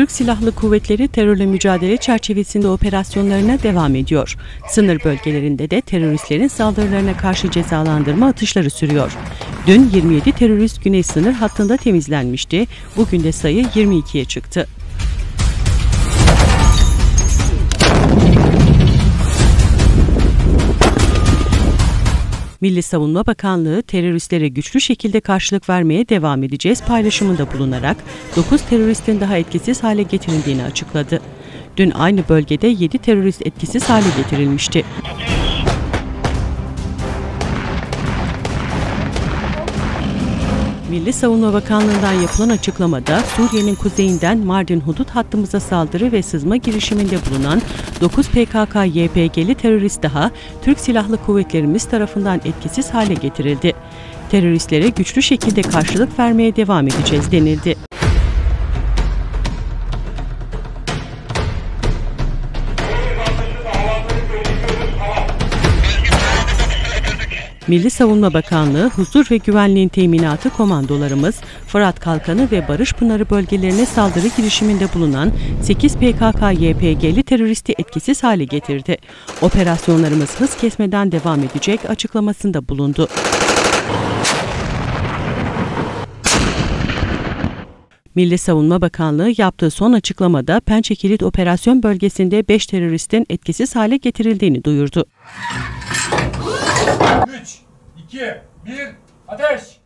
Türk Silahlı Kuvvetleri terörle mücadele çerçevesinde operasyonlarına devam ediyor. Sınır bölgelerinde de teröristlerin saldırılarına karşı cezalandırma atışları sürüyor. Dün 27 terörist güney sınır hattında temizlenmişti. Bugün de sayı 22'ye çıktı. Milli Savunma Bakanlığı teröristlere güçlü şekilde karşılık vermeye devam edeceğiz paylaşımında bulunarak 9 teröristin daha etkisiz hale getirildiğini açıkladı. Dün aynı bölgede 7 terörist etkisiz hale getirilmişti. Milli Savunma Bakanlığı'ndan yapılan açıklamada Suriye'nin kuzeyinden Mardin hudut hattımıza saldırı ve sızma girişiminde bulunan 9 PKK-YPG'li terörist daha Türk Silahlı Kuvvetlerimiz tarafından etkisiz hale getirildi. Teröristlere güçlü şekilde karşılık vermeye devam edeceğiz denildi. Milli Savunma Bakanlığı, Huzur ve Güvenliğin Teminatı komandolarımız, Fırat Kalkanı ve Barış Pınarı bölgelerine saldırı girişiminde bulunan 8 PKK-YPG'li teröristi etkisiz hale getirdi. Operasyonlarımız hız kesmeden devam edecek açıklamasında bulundu. Milli Savunma Bakanlığı yaptığı son açıklamada Pençe Kilit Operasyon Bölgesi'nde 5 teröristin etkisiz hale getirildiğini duyurdu. 3, 2, 1, ateş!